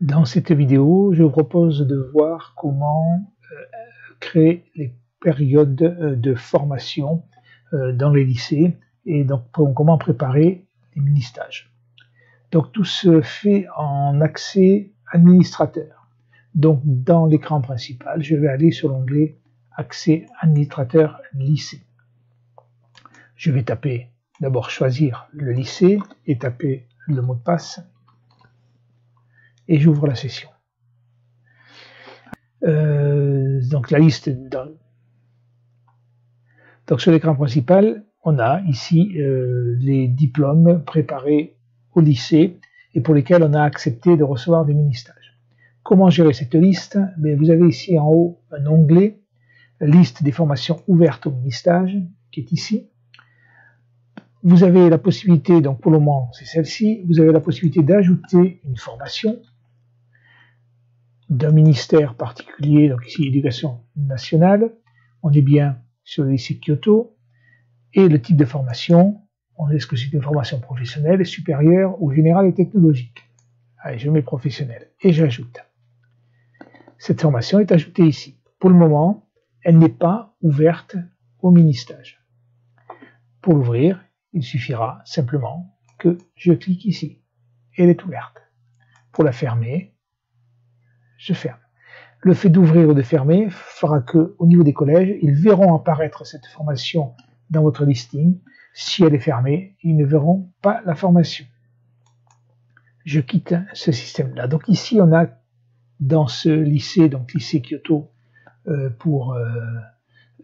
Dans cette vidéo, je vous propose de voir comment euh, créer les périodes euh, de formation euh, dans les lycées et donc comment préparer les mini-stages. Donc tout se fait en accès administrateur. Donc dans l'écran principal, je vais aller sur l'onglet accès administrateur lycée. Je vais taper d'abord choisir le lycée et taper le mot de passe et j'ouvre la session. Euh, donc la liste donc sur l'écran principal on a ici euh, les diplômes préparés au lycée et pour lesquels on a accepté de recevoir des mini-stages. Comment gérer cette liste? Ben, Vous avez ici en haut un onglet liste des formations ouvertes au mini-stage qui est ici. Vous avez la possibilité, donc pour le moment c'est celle-ci, vous avez la possibilité d'ajouter une formation d'un ministère particulier, donc ici éducation nationale, on est bien sur le lycée Kyoto, et le type de formation, on est-ce que c'est formation professionnelle, supérieure ou générale et technologique? Allez, je mets professionnel et j'ajoute. Cette formation est ajoutée ici. Pour le moment, elle n'est pas ouverte au mini-stage. Pour l'ouvrir, il suffira simplement que je clique ici. Elle est ouverte. Pour la fermer, ferme. Le fait d'ouvrir ou de fermer fera que, au niveau des collèges, ils verront apparaître cette formation dans votre listing. Si elle est fermée, ils ne verront pas la formation. Je quitte ce système-là. Donc ici, on a dans ce lycée, donc lycée Kyoto euh, pour, euh,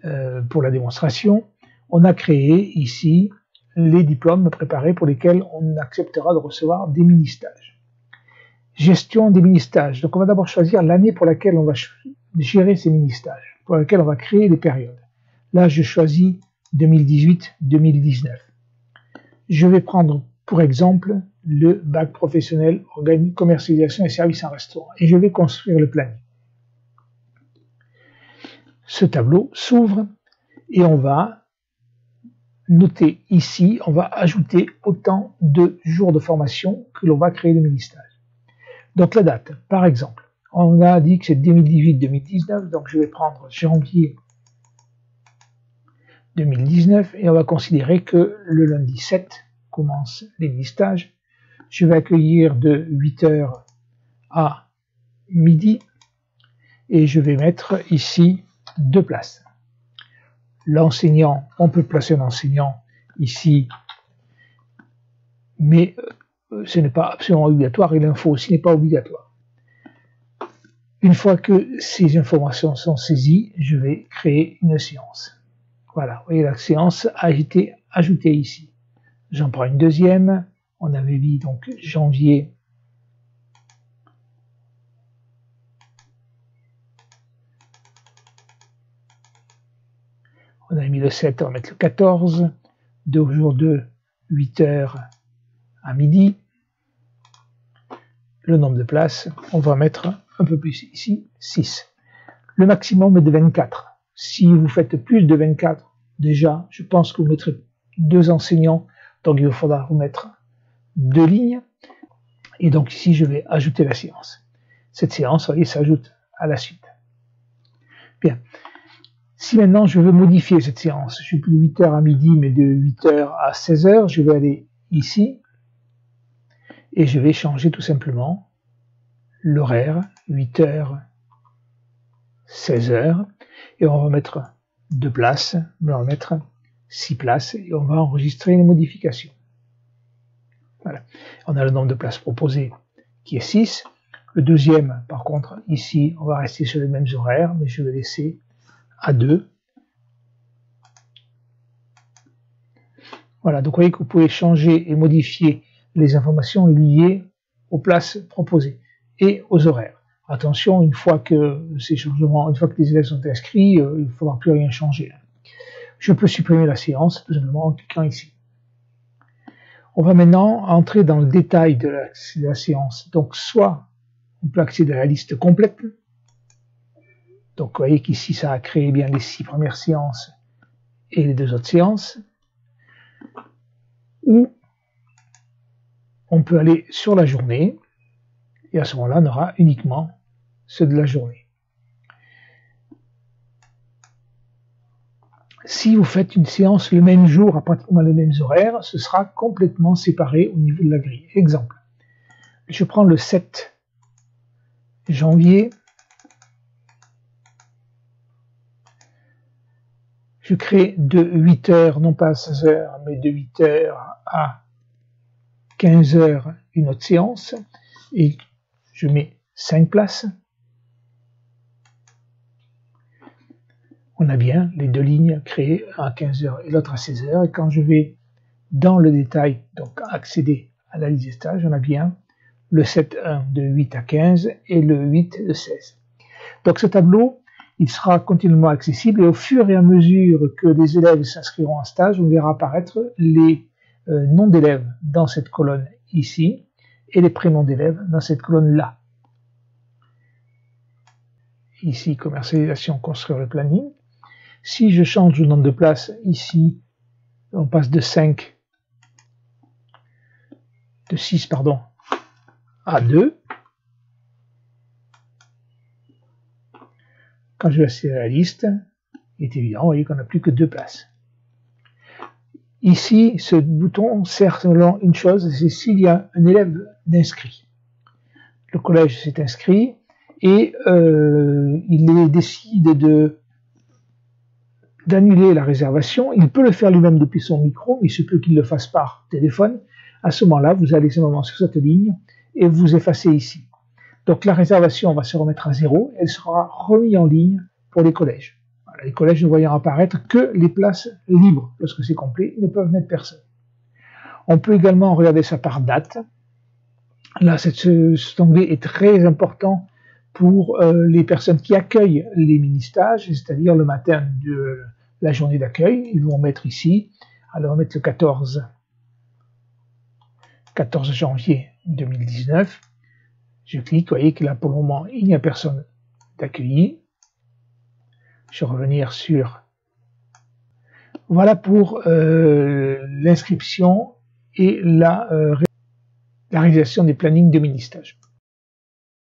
euh, pour la démonstration, on a créé ici les diplômes préparés pour lesquels on acceptera de recevoir des mini-stages gestion des mini-stages. Donc on va d'abord choisir l'année pour laquelle on va gérer ces mini-stages, pour laquelle on va créer des périodes. Là, je choisis 2018-2019. Je vais prendre pour exemple le bac professionnel commercialisation et services en restaurant et je vais construire le planning. Ce tableau s'ouvre et on va noter ici, on va ajouter autant de jours de formation que l'on va créer le mini-stage. Donc la date, par exemple, on a dit que c'est 2018-2019, donc je vais prendre janvier 2019 et on va considérer que le lundi 7 commence les listages. Je vais accueillir de 8h à midi et je vais mettre ici deux places. L'enseignant, on peut placer un enseignant ici, mais ce n'est pas absolument obligatoire et l'info aussi n'est pas obligatoire. Une fois que ces informations sont saisies, je vais créer une séance. Voilà, vous voyez la séance a été ajoutée ici. J'en prends une deuxième. On avait mis donc janvier On a mis le 7, on va mettre le 14. Deux jours 2, 8 heures à midi. Le nombre de places, on va mettre un peu plus ici, 6. Le maximum est de 24. Si vous faites plus de 24, déjà, je pense que vous mettrez deux enseignants, donc il vous faudra vous mettre deux lignes. Et donc ici, je vais ajouter la séance. Cette séance, vous voyez, s'ajoute à la suite. Bien. Si maintenant je veux modifier cette séance, je suis plus de 8h à midi, mais de 8h à 16h, je vais aller ici, et je vais changer tout simplement l'horaire, 8h, 16h, et on va mettre deux places, on va mettre six places, et on va enregistrer les modifications. Voilà. On a le nombre de places proposées qui est 6. Le deuxième, par contre, ici, on va rester sur les mêmes horaires, mais je vais laisser à 2. Voilà, donc vous voyez que vous pouvez changer et modifier les informations liées aux places proposées et aux horaires. Attention, une fois que ces changements, une fois que les élèves sont inscrits, euh, il ne faudra plus rien changer. Je peux supprimer la séance tout simplement en cliquant ici. On va maintenant entrer dans le détail de la, de la séance. Donc, soit on peut accéder à la liste complète. Donc, vous voyez qu'ici, ça a créé bien les six premières séances et les deux autres séances. Ou on peut aller sur la journée Et à ce moment-là, on aura uniquement ceux de la journée. Si vous faites une séance le même jour à pratiquement les mêmes horaires, ce sera complètement séparé au niveau de la grille. Exemple, je prends le 7 janvier, je crée de 8h, non pas à 16h, mais de 8h à 15h une autre séance, et je mets 5 places. on a bien les deux lignes créées à 15h et l'autre à 16h. Et quand je vais dans le détail, donc accéder à la liste des stages, on a bien le 7.1 de 8 à 15 et le 8 de 16. Donc ce tableau, il sera continuellement accessible et au fur et à mesure que les élèves s'inscriront en stage, on verra apparaître les euh, noms d'élèves dans cette colonne ici et les prénoms d'élèves dans cette colonne là. Ici, commercialisation, construire le planning. Si je change le nombre de places ici, on passe de 5, de 6, pardon, à 2. Quand je vais à la liste, il est évident, vous voyez qu'on n'a plus que deux places. Ici, ce bouton sert seulement une chose, c'est s'il y a un élève d'inscrit. Le collège s'est inscrit et euh, il décide de d'annuler la réservation. Il peut le faire lui-même depuis son micro, mais il se peut qu'il le fasse par téléphone. À ce moment-là, vous allez simplement sur cette ligne et vous effacez ici. Donc la réservation va se remettre à zéro, elle sera remise en ligne pour les collèges. Les collèges ne voyant apparaître que les places libres. Lorsque c'est complet, ils ne peuvent mettre personne. On peut également regarder ça par date. Là, cet onglet est très important pour euh, les personnes qui accueillent les mini-stages, c'est-à-dire le matin de la journée d'accueil. Ils vont mettre ici, alors on va mettre le 14, 14 janvier 2019. Je clique, vous voyez que là pour le moment il n'y a personne d'accueilli. Je vais revenir sur... Voilà pour euh, l'inscription et la, euh, la réalisation des plannings de mini-stages.